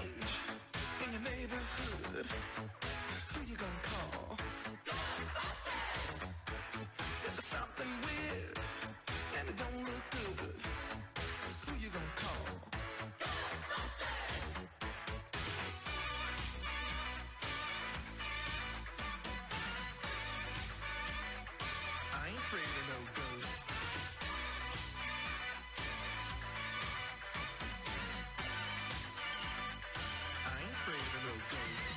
page in your neighborhood. Who you gonna call? Ghostbusters! There's something weird. afraid of no ghost.